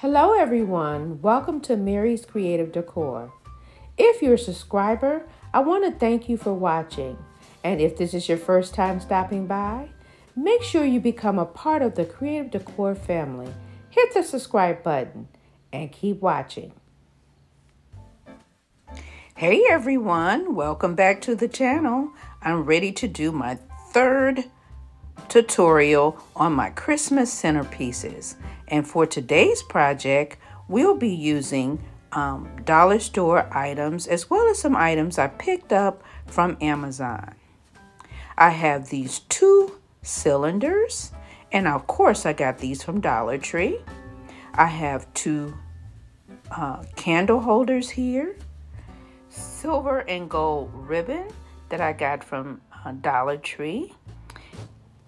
Hello, everyone. Welcome to Mary's Creative Decor. If you're a subscriber, I want to thank you for watching. And if this is your first time stopping by, make sure you become a part of the Creative Decor family. Hit the subscribe button and keep watching. Hey everyone, welcome back to the channel. I'm ready to do my third tutorial on my Christmas centerpieces. And for today's project, we'll be using um, dollar store items as well as some items I picked up from Amazon. I have these two cylinders and of course I got these from Dollar Tree. I have two uh, candle holders here, silver and gold ribbon that I got from uh, Dollar Tree.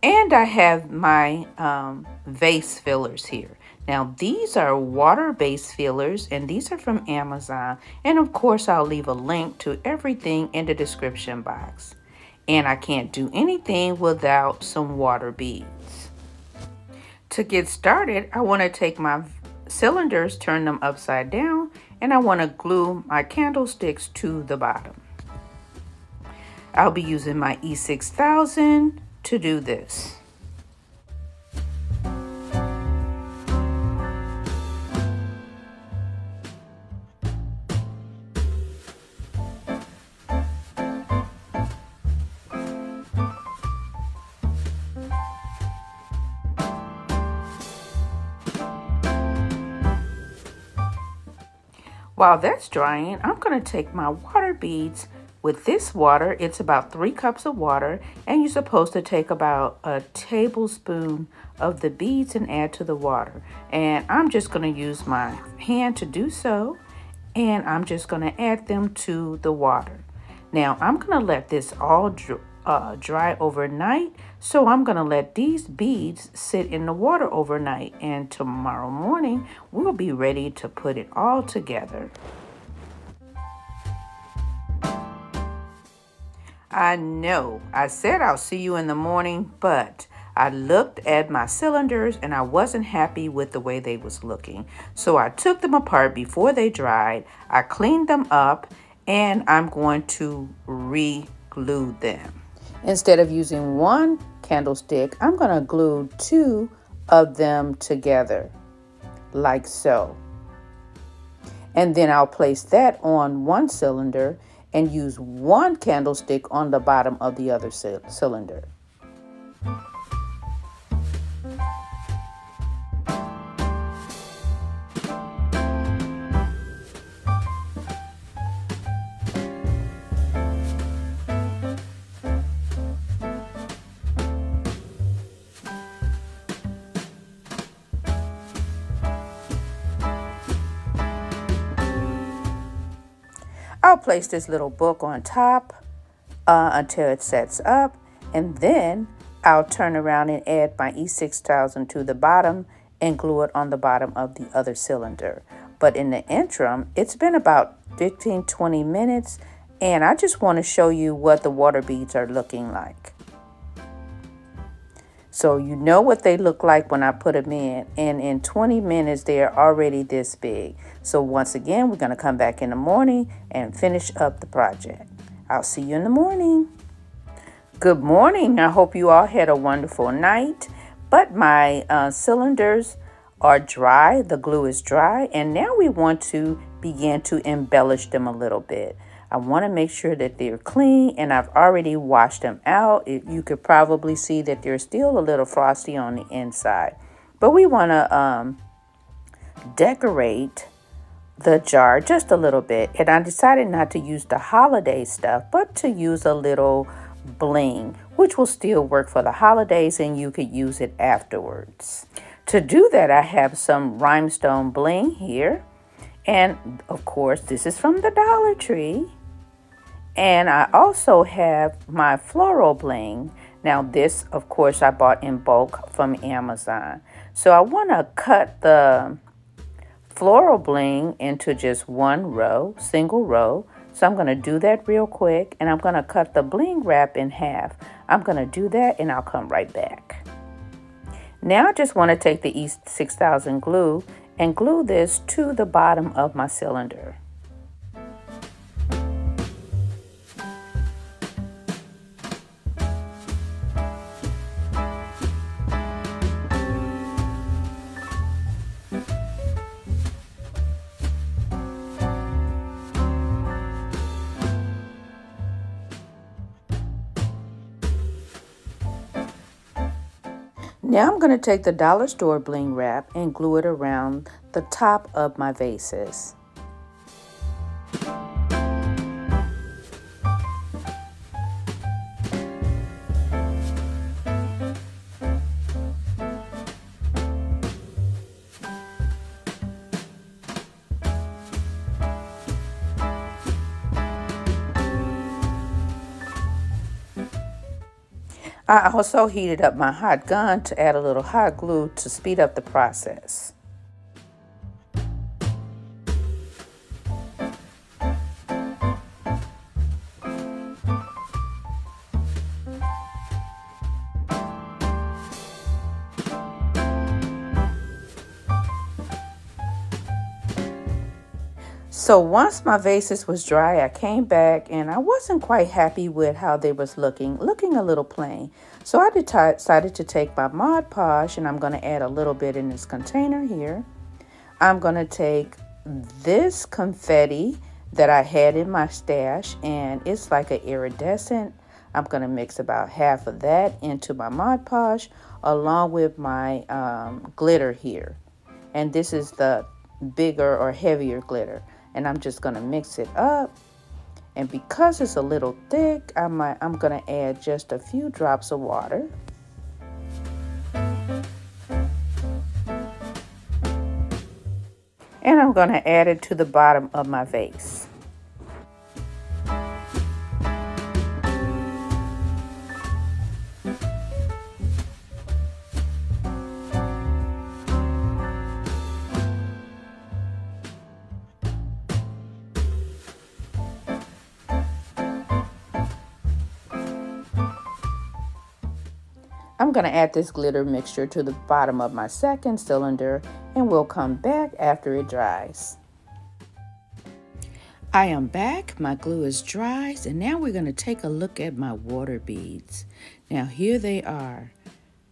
And I have my um, vase fillers here. Now, these are water-based fillers, and these are from Amazon. And of course, I'll leave a link to everything in the description box. And I can't do anything without some water beads. To get started, I want to take my cylinders, turn them upside down, and I want to glue my candlesticks to the bottom. I'll be using my E6000 to do this. While that's drying, I'm going to take my water beads with this water, it's about three cups of water, and you're supposed to take about a tablespoon of the beads and add to the water. And I'm just going to use my hand to do so, and I'm just going to add them to the water. Now, I'm going to let this all uh, dry overnight, so I'm going to let these beads sit in the water overnight, and tomorrow morning, we'll be ready to put it all together. I know I said I'll see you in the morning, but I looked at my cylinders and I wasn't happy with the way they was looking. So I took them apart before they dried. I cleaned them up and I'm going to re-glue them. Instead of using one candlestick, I'm going to glue two of them together like so. And then I'll place that on one cylinder and use one candlestick on the bottom of the other cylinder. I'll place this little book on top uh, until it sets up and then I'll turn around and add my E6000 to the bottom and glue it on the bottom of the other cylinder. But in the interim, it's been about 15-20 minutes and I just want to show you what the water beads are looking like. So you know what they look like when I put them in. And in 20 minutes, they are already this big. So once again, we're going to come back in the morning and finish up the project. I'll see you in the morning. Good morning. I hope you all had a wonderful night. But my uh, cylinders are dry. The glue is dry. And now we want to begin to embellish them a little bit. I want to make sure that they're clean and I've already washed them out. It, you could probably see that they're still a little frosty on the inside. But we want to um, decorate the jar just a little bit. And I decided not to use the holiday stuff, but to use a little bling, which will still work for the holidays and you could use it afterwards. To do that, I have some rhinestone bling here. And of course, this is from the Dollar Tree. And I also have my floral bling. Now this, of course, I bought in bulk from Amazon. So I want to cut the floral bling into just one row, single row. So I'm going to do that real quick and I'm going to cut the bling wrap in half. I'm going to do that and I'll come right back. Now I just want to take the E6000 glue and glue this to the bottom of my cylinder. Now I'm going to take the dollar store bling wrap and glue it around the top of my vases. I also heated up my hot gun to add a little hot glue to speed up the process. So once my vases was dry, I came back and I wasn't quite happy with how they was looking, looking a little plain. So I decided to take my Mod Podge and I'm going to add a little bit in this container here. I'm going to take this confetti that I had in my stash and it's like an iridescent. I'm going to mix about half of that into my Mod Podge along with my um, glitter here. And this is the bigger or heavier glitter and I'm just going to mix it up. And because it's a little thick, I might, I'm going to add just a few drops of water. And I'm going to add it to the bottom of my vase. I'm going to add this glitter mixture to the bottom of my second cylinder and we'll come back after it dries. I am back, my glue is dry, and now we're going to take a look at my water beads. Now here they are.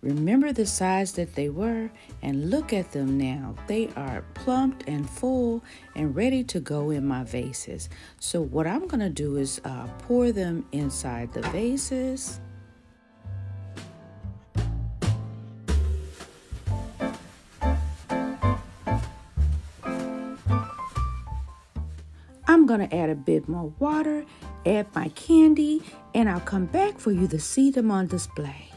Remember the size that they were and look at them now. They are plumped and full and ready to go in my vases. So what I'm going to do is uh, pour them inside the vases. Going to add a bit more water, add my candy, and I'll come back for you to see them on display.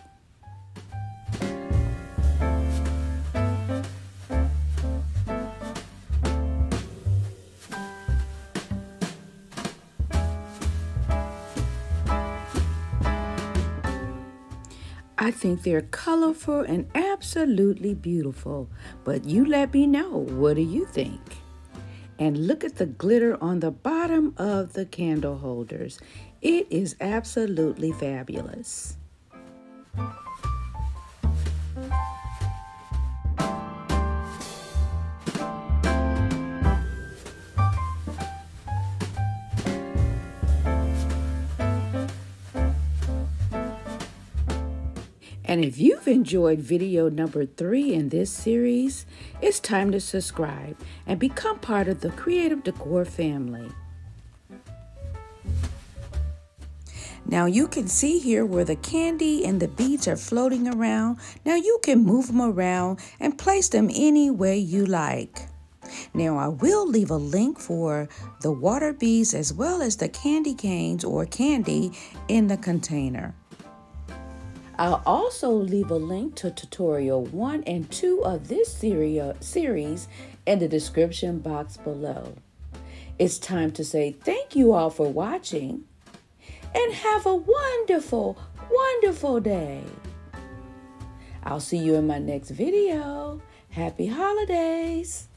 I think they're colorful and absolutely beautiful. But you let me know, what do you think? And look at the glitter on the bottom of the candle holders. It is absolutely fabulous. And if you've enjoyed video number three in this series, it's time to subscribe and become part of the Creative Decor family. Now you can see here where the candy and the beads are floating around. Now you can move them around and place them any way you like. Now I will leave a link for the water beads as well as the candy canes or candy in the container. I'll also leave a link to tutorial 1 and 2 of this series in the description box below. It's time to say thank you all for watching and have a wonderful, wonderful day. I'll see you in my next video. Happy holidays!